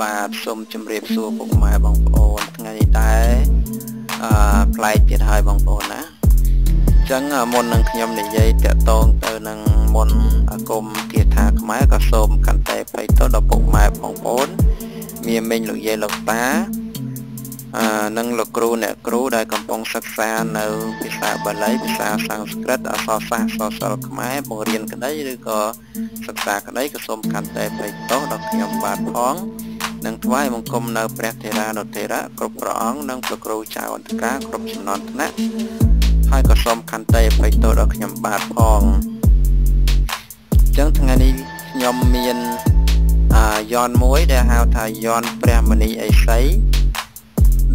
បាទសូមជម្រាបសួរពុកម៉ែបងប្អូនថ្ងៃនេះដែរអឺប្លែកទៀតហើយបងប្អូនណាអញ្ចឹងមុននឹងខ្ញុំនិយាយតាក់ទងទៅនឹងមុនអាគមគាថាខ្មែរក៏សូមកាន់តែបៃតដល់ពុកម៉ែបងប្អូនមានមិញលោកយាយលោកតាអឺនិងលោកគ្រូអ្នកគ្រូដែលកំពុងសិក្សានៅភាសាបាលីភាសាសំស្ក្រឹតអក្សរសាស្ត្រសរសរខ្មែរបង្រៀនក្តីឬក៏សិក្សាក្តីក៏សូមកាន់តែបៃតដល់ខ្ញុំបាទផង និងថ្វាយបង្គំនៅព្រះធេរានុធេរៈគ្រប់ព្រះអង្គនិងព្រះគ្រូចៅអន្តការគ្រប់ចំនួនថ្នាក់ហើយក៏សូមខន្តីអភ័យទោសដល់ខ្ញុំបាទផងអញ្ចឹងថ្ងៃនេះខ្ញុំមានអាយន់មួយដែលហៅថាយន់ព្រះមនីអេសី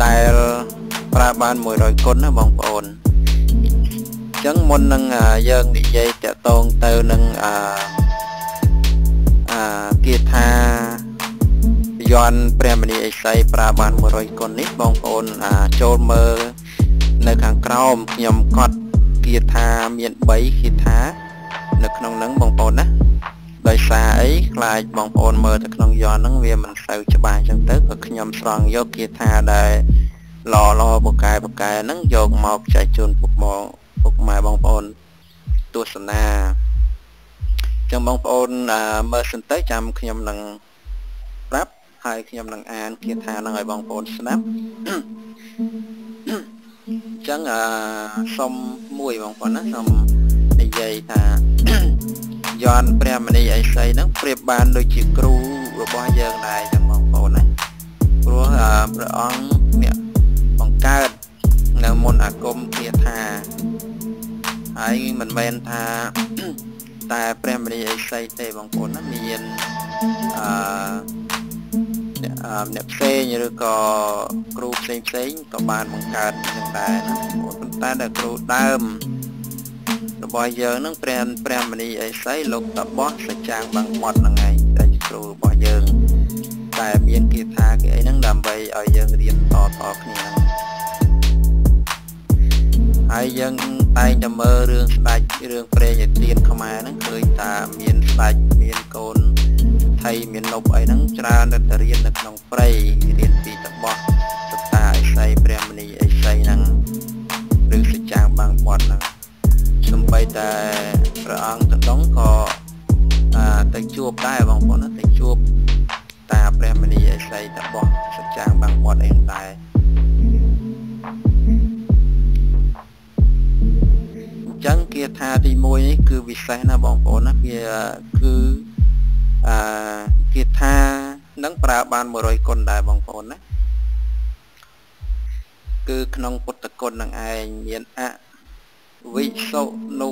ដែលប្រើបាន100គុណណាបងប្អូនអញ្ចឹងមុននឹងយើងនិយាយតកតងទៅនឹងអាអាគាថា យន់ព្រះមនីអេសីប្រើបាន100គុណនេះបងប្អូនចូលមើលនៅខាងក្រោមខ្ញុំកត់គាថាមាន3គាថា នៅក្នុងហ្នឹងបងប្អូនណាដោយសារអីខ្លាចបងប្អូនមើលទៅក្នុងយន្តហ្នឹងវាមិនសូវច្បាស់អញ្ចឹងទៅក៏ខ្ញុំស្រង់យកគាថាដែលល្អល្អបកែបកែហ្នឹងយកមកចែកជូនពុកមកពុកម៉ែបងប្អូនទស្សនាចឹងបងប្អូនមើលសិនទៅចាំខ្ញុំនឹងប្រាប់ ហើយខ្ញុំនឹងអានគាថាហ្នឹងឲ្យបងប្អូនស្ដាប់អញ្ចឹងអឺសុំមួយបងប្អូនណាសុំនិយាយថាយន់ព្រះមនីអេសីហ្នឹងប្រៀបបានដូចជាគ្រូរបស់យើងដែរចឹងបងប្អូនណាព្រោះព្រះអង្គអ្នកបង្កើតនៅមុនអាគមគាថាហើយមិនមែនថាតែព្រះមនីអេសីទេបងប្អូនណាមានអឺ អ្នកផ្សេងឬក៏គ្រូផ្សេងផ្សេងក៏បានបង្កើតចឹងដែរណាប៉ុន្តែតែគ្រូដើមរបស់យើងនឹងព្រះព្រះមនីអេសីលោកតបោះសច្ចាងបាំងមាត់ហ្នឹងឯងតែជាគ្រូរបស់យើងតែមានគាថាគេអីហ្នឹងដើម្បីឲ្យយើងរៀនតតគ្នាហ្នឹងហើយយើងតែងតែមើលរឿងស្ដេចរឿងព្រេងនិទានខ្មែរហ្នឹងឃើញថាមានស្ដេចមានកូន ថៃមាននប់អីហ្នឹងច្រើនតែរៀននៅក្នុងព្រៃរៀនពីតបោះសតាអេសីព្រះមនីអេសីហ្នឹងឬសច្ចាងបាំងមាត់ហ្នឹងសំបីតែព្រះអង្គតដងក៏ទៅជួបដែរបងប្អូនទៅជួបតាព្រះមនីអេសីតបោះសច្ចាងបាំងមាត់អីដែរអញ្ចឹងគាថាទី1នេះគឺវិសេសណាបងប្អូនណាវាគឺ អឺគាថានឹងប្រើបាន100គុណដែរបងប្អូនណាគឺក្នុងពុទ្ធគុណនឹងឯងមានអវិសុនុ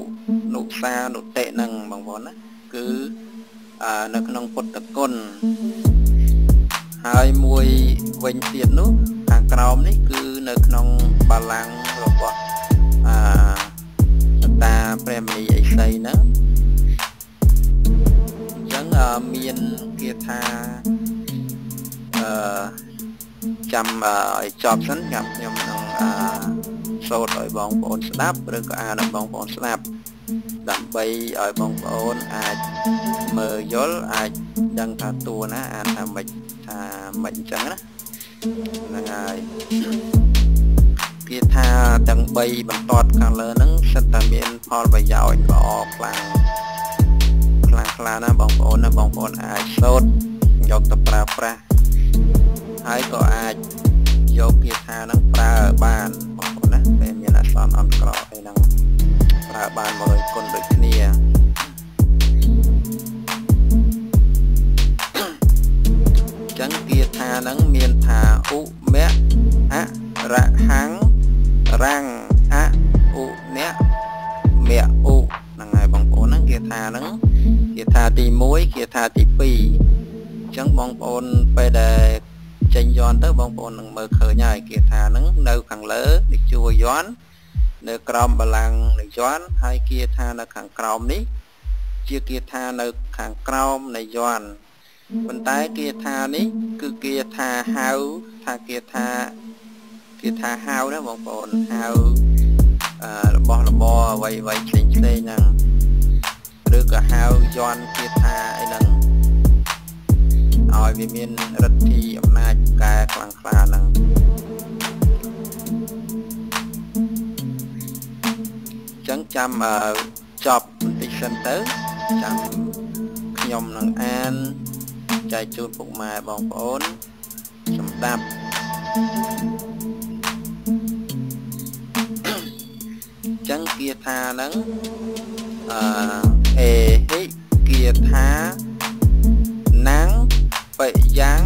នុសានុតិនឹងបងប្អូនណាគឺនៅក្នុងពុទ្ធគុណហើយមួយវិញទៀតនោះខាងក្រោមនេះគឺនៅក្នុងបល្ល័ង្ករបស់អាតាព្រះមនីអេសីហ្នឹងអញ្ចឹង មានគាថាអឺចាំឲ្យចប់សិនចាំខ្ញុំនឹងអឺសូត្រឲ្យបងប្អូនស្ដាប់ឬក៏អានឲ្យបងប្អូនស្ដាប់ដើម្បីឲ្យបងប្អូនអាចមើលយល់អាចដឹងថាតួណាអានថាម៉េចថាម៉េចអញ្ចឹងណាហ្នឹងហើយគេថាទាំង3បន្ទាត់ខាងលើហ្នឹងសិតតែមានផលប្រយោជន៍ល្អខ្លាំង ខ្លាំងខ្លាណាបងប្អូនណាបងប្អូនអាចសូត្រយកទៅប្រើប្រាស់ហើយក៏អាចយកគាថាហ្នឹងប្រើបានបងប្អូនណាពេលមានអក្សរអន្តក្រអីហ្នឹងប្រើបាន100គុណដូចគ្នា អូនពេលដែលចេញយន់ទៅបងប្អូននឹងមើលឃើញហើយគេថាហ្នឹងនៅខាងលើនេះជួរយន់នៅក្រោមបលាំងនៃយន់ហើយគេថានៅខាងក្រោមនេះ ជាគេថានៅខាងក្រោមនៃយន់ប៉ុន្តែគេថានេះ គឺគេថាហៅថាគេថាគេថាហៅណាបងប្អូនហៅរបស់របរអ្វីអ្វីផ្សេងផ្សេងហ្នឹងឬក៏ហៅយន់គេថាអីហ្នឹង ឲ្យវាមានរិទ្ធិអំណាចកែខ្លាំងក្លាហ្នឹងចឹងចាំចប់បន្តិចសិនទៅចាំខ្ញុំនឹងអានចែកជូនពុកម៉ែបងប្អូនសម្ដាប់ចឹងគាថាហ្នឹងអឺអេហិគាថាណាំង បយ៉ាង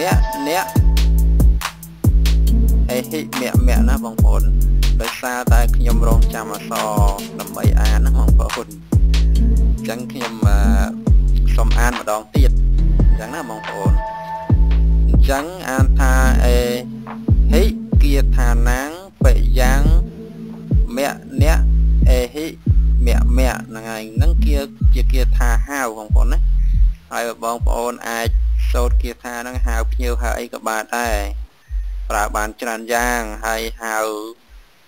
អ្នកអ្នកអេហិមៈមៈណាបងប្អូនដោយសារតែខ្ញុំរងចាំអសដើម្បីអានណាបងប្អូនអញ្ចឹងខ្ញុំសូមអានម្ដងទៀតអញ្ចឹងណាបងប្អូនអញ្ចឹងអានថាអេហិគាថាណាងបយ៉ាងមៈអ្នកអេហិមៈមៈហ្នឹងហើយហ្នឹងគឺជាគាថាហៅបងប្អូនណាហើយបងប្អូនអាចសូត្រគាថាហ្នឹងហៅភ្ញៀវហៅអីក៏បានដែរប្រើបានច្រើនយ៉ាងហើយហៅ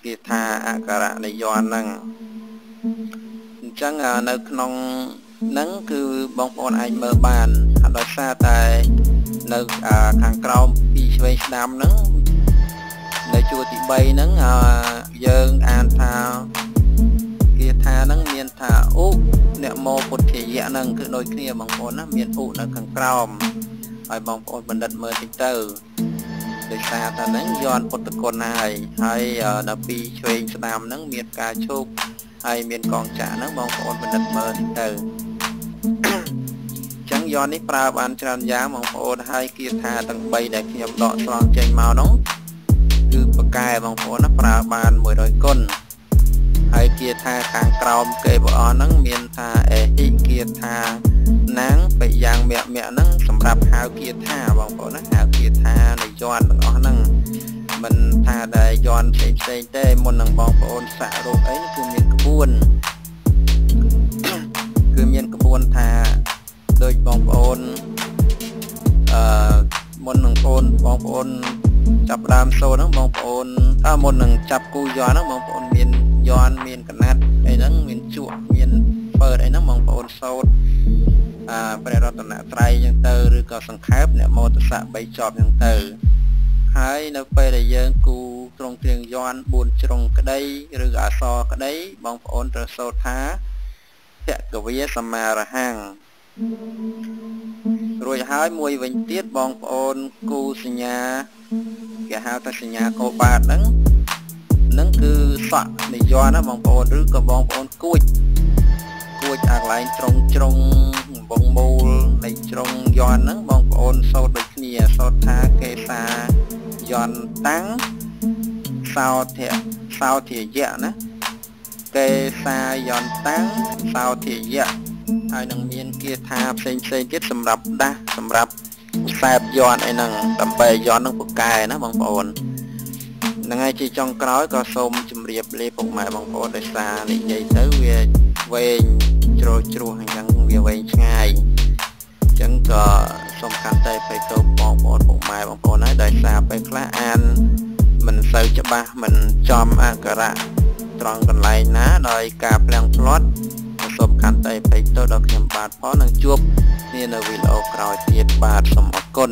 គាថាអក្ខរនិយមហ្នឹងអញ្ចឹងនៅក្នុង ហ្នឹងគឺបងប្អូនអាចមើលបានហើយដោយសារតែនៅខាងក្រោមពីឆ្វេងស្ដាំហ្នឹងនៅជួរទី3ហ្នឹងយើងអានថាគាថាហ្នឹងមានថាឧអ្នកមោពុទ្ធាយៈហ្នឹងគឺដូចគ្នាបងប្អូនណាមានឧនៅខាងក្រោមឲ្យបងប្អូនបណ្ឌិតមើលតិចទៅដោយសារតែហ្នឹងយន់ពុទ្ធគុណហើយហើយដល់ពីឆ្វេងស្ដាំហ្នឹងមានការឈោកហើយមានកងចាក់ហ្នឹងបងប្អូនបណ្ឌិតមើលតិចទៅចឹង យន់នេះប្រើបានច្រើនយ៉ាងបងប្អូនហើយគាថាទាំង3ដែលខ្ញុំដកស្រង់ចេញមកនោះគឺប្រកែបងប្អូនណាប្រើបាន100គុណហើយគាថាខាងក្រោមគេព្រះអង្គហ្នឹងមានថាអេហិគាថាណាងបយ៉ាងមគ្គមគ្គហ្នឹងសម្រាប់ហៅគាថាបងប្អូនណាហៅគាថានៃយន់ទាំងអស់ហ្នឹងមិនថាតែយន់ផ្សេងផ្សេងទេមុននឹងបងប្អូនសាក់រូបអីគឺមានក្បួនគឺមាន មុននឹងបងប្អូនបងប្អូនចាប់ដើមសូនហ្នឹងបងប្អូនថាមុននឹងចាប់គូយន់ហ្នឹងបងប្អូនមានយន់មានកណាត់អីហ្នឹងមានជក់មានពើអីហ្នឹងបងប្អូនសូត្រអាព្រះរតនត្រ័យអញ្ចឹងទៅឬក៏សង្ខេបអ្នកមោទស័ក3ចប់អញ្ចឹងទៅហើយនៅពេលដែលយើងគូត្រង់គ្រៀងយន់4ជ្រុងក្តីឬអសរក្តីបងប្អូនត្រូវសូត្រថាភគវាសមារហង្គ រួចហើយមួយវិញទៀតបងប្អូនគូសញ្ញាគេហៅថាសញ្ញាកោបាតហ្នឹងហ្នឹងគឺសក់និយមណាបងប្អូនឬក៏បងប្អូនគួចគួចអាកន្លែងត្រង់ជ្រុងបងមូលនៃជ្រុងយន់ហ្នឹងបងប្អូនសូត្រដូចគ្នាសូត្រថាកេសាយន់តាំងសោធៈសោធាយៈណាកេសាយន់តាំងសោធាយៈ ហើយនឹងមានគាថាផ្សេងផ្សេងទៀតសម្រាប់ដាស់សម្រាប់ខ្សែបយន់អីហ្នឹងដើម្បីយន់នឹងពូកែណាបងប្អូនហ្នឹងហើយជាចុងក្រោយក៏សូមជម្រាបលាពុកម៉ែបងប្អូនដោយសារនិយាយទៅវាវែងជ្រុលជ្រោះអញ្ចឹងវាវែងឆ្ងាយអញ្ចឹងក៏សូមកាន់តែភ័យទោសបងប្អូនពុកម៉ែបងប្អូនហើយដោយសារពេលខ្លះអានមិនសូវច្បាស់មិនចំអក្ខរៈត្រង់កន្លែងណាដោយការផ្លាំងផ្លាត់សូម កាន់តែភ័យទោសដល់ខ្ញុំបាទផងនឹងជួបគ្នានៅវីដេអូក្រោយទៀតបាទសូមអរគុណ